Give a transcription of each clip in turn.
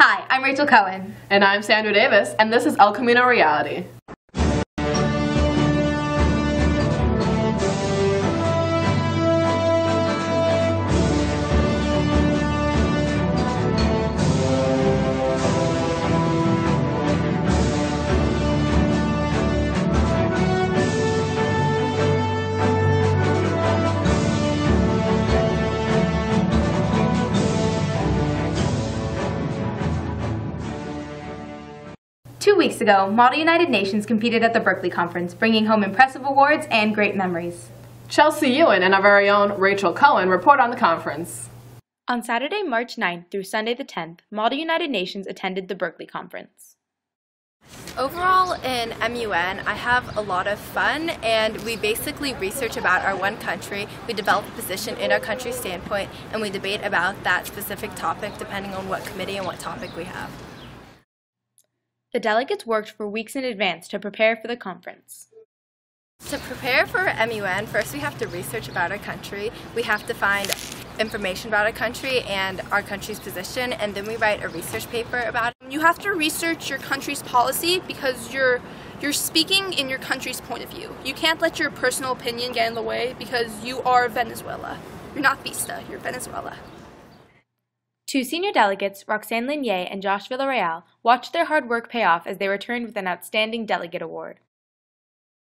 Hi, I'm Rachel Cohen. And I'm Sandra Davis, and this is El Camino Reality. Two weeks ago, Model United Nations competed at the Berkeley Conference, bringing home impressive awards and great memories. Chelsea Ewan and our very own Rachel Cohen report on the conference. On Saturday, March 9th through Sunday the 10th, Model United Nations attended the Berkeley Conference. Overall in MUN, I have a lot of fun and we basically research about our one country, we develop a position in our country's standpoint, and we debate about that specific topic depending on what committee and what topic we have. The delegates worked for weeks in advance to prepare for the conference. To prepare for MUN, first we have to research about our country, we have to find information about our country and our country's position, and then we write a research paper about it. You have to research your country's policy because you're you're speaking in your country's point of view. You can't let your personal opinion get in the way because you are Venezuela. You're not Vista, you're Venezuela. Two senior delegates, Roxanne Linier and Josh Villarreal, watched their hard work pay off as they returned with an Outstanding Delegate Award.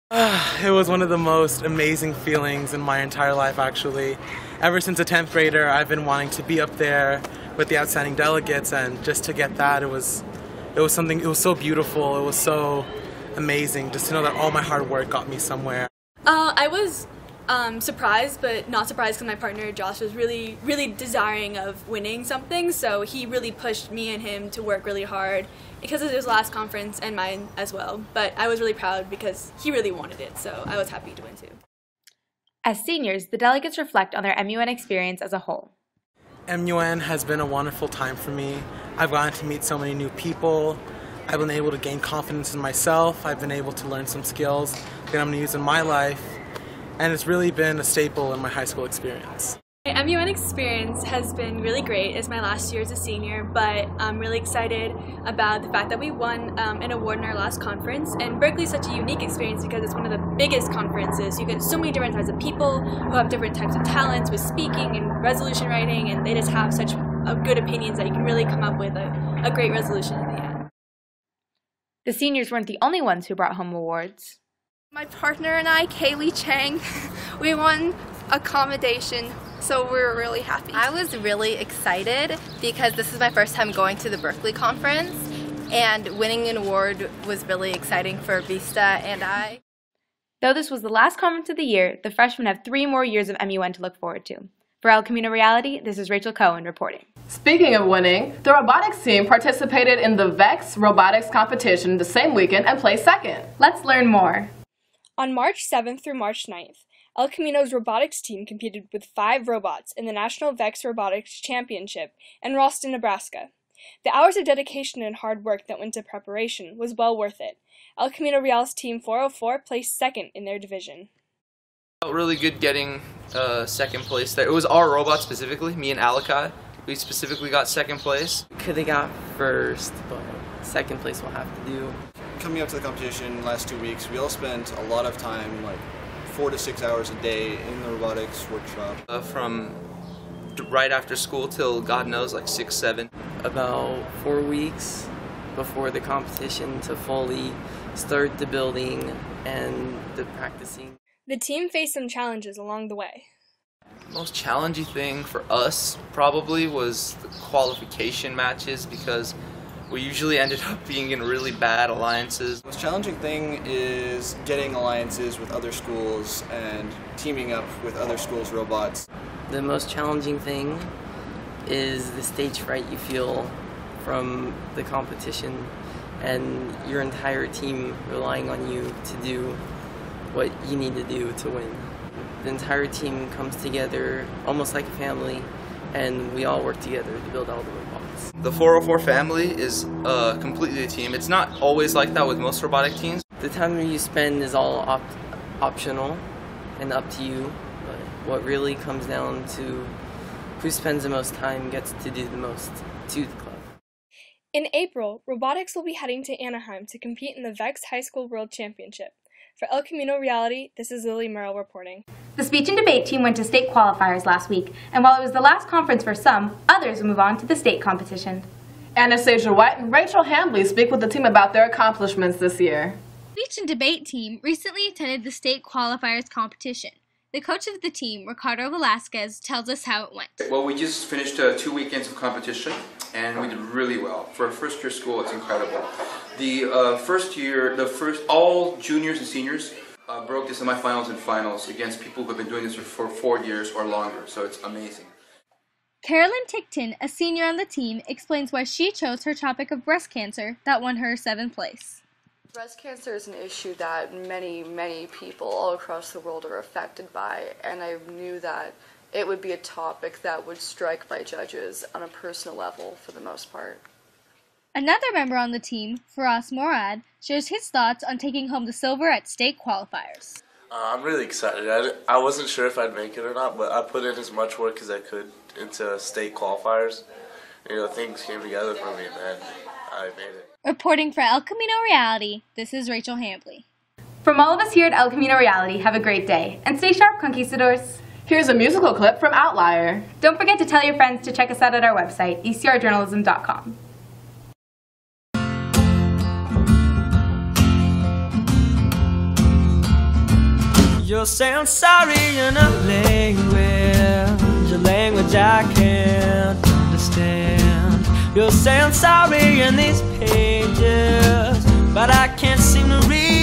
it was one of the most amazing feelings in my entire life, actually. Ever since a 10th grader, I've been wanting to be up there with the outstanding delegates, and just to get that, it was, it was something. It was so beautiful. It was so amazing just to know that all my hard work got me somewhere. Uh, I was um, surprised, but not surprised because my partner Josh was really, really desiring of winning something. So he really pushed me and him to work really hard because of his last conference and mine as well. But I was really proud because he really wanted it, so I was happy to win too. As seniors, the delegates reflect on their MUN experience as a whole. MUN has been a wonderful time for me. I've gotten to meet so many new people. I've been able to gain confidence in myself. I've been able to learn some skills that I'm going to use in my life and it's really been a staple in my high school experience. My MUN experience has been really great. It's my last year as a senior, but I'm really excited about the fact that we won um, an award in our last conference. And Berkeley is such a unique experience because it's one of the biggest conferences. You get so many different types of people who have different types of talents with speaking and resolution writing, and they just have such uh, good opinions that you can really come up with a, a great resolution in the end. The seniors weren't the only ones who brought home awards. My partner and I, Kaylee Chang, we won accommodation, so we were really happy. I was really excited because this is my first time going to the Berkeley conference, and winning an award was really exciting for Vista and I. Though this was the last conference of the year, the freshmen have three more years of MUN to look forward to. For El Camino Reality, this is Rachel Cohen reporting. Speaking of winning, the robotics team participated in the VEX robotics competition the same weekend and placed second. Let's learn more. On March 7th through March 9th, El Camino's robotics team competed with five robots in the National VEX Robotics Championship in Ralston, Nebraska. The hours of dedication and hard work that went into preparation was well worth it. El Camino Real's Team 404 placed second in their division. Felt really good getting uh, second place there. It was our robot specifically, me and Alakai. We specifically got second place. Could have got first, but second place will have to do coming up to the competition last two weeks, we all spent a lot of time, like four to six hours a day in the robotics workshop. Uh, from right after school till God knows, like six, seven. About four weeks before the competition to fully start the building and the practicing. The team faced some challenges along the way. Most challenging thing for us probably was the qualification matches because we usually ended up being in really bad alliances. The most challenging thing is getting alliances with other schools and teaming up with other schools' robots. The most challenging thing is the stage fright you feel from the competition and your entire team relying on you to do what you need to do to win. The entire team comes together almost like a family and we all work together to build all the robots. The 404 family is uh, completely a team. It's not always like that with most robotic teams. The time you spend is all op optional and up to you, but what really comes down to who spends the most time gets to do the most to the club. In April, robotics will be heading to Anaheim to compete in the VEX High School World Championship. For El Camino Reality, this is Lily Merrill reporting. The speech and debate team went to state qualifiers last week, and while it was the last conference for some, others will move on to the state competition. Anastasia White and Rachel Hambley speak with the team about their accomplishments this year. Speech and debate team recently attended the state qualifiers competition. The coach of the team, Ricardo Velasquez, tells us how it went. Well, we just finished uh, two weekends of competition, and we did really well. For a first year school, it's incredible. The uh, first year, the first, all juniors and seniors uh, broke the semifinals and finals against people who have been doing this for four years or longer, so it's amazing. Carolyn Tickton, a senior on the team, explains why she chose her topic of breast cancer that won her seventh place. Breast cancer is an issue that many, many people all across the world are affected by, and I knew that it would be a topic that would strike my judges on a personal level for the most part. Another member on the team, Faraz Morad, shares his thoughts on taking home the silver at state qualifiers. Uh, I'm really excited. I, I wasn't sure if I'd make it or not, but I put in as much work as I could into state qualifiers. You know, things came together for me, and I made it. Reporting for El Camino Reality, this is Rachel Hambley. From all of us here at El Camino Reality, have a great day, and stay sharp, Conquistadors. Here's a musical clip from Outlier. Don't forget to tell your friends to check us out at our website, ecrjournalism.com. You'll say I'm sorry in a language, a language I can't understand. You'll say I'm sorry in these pages, but I can't seem to read.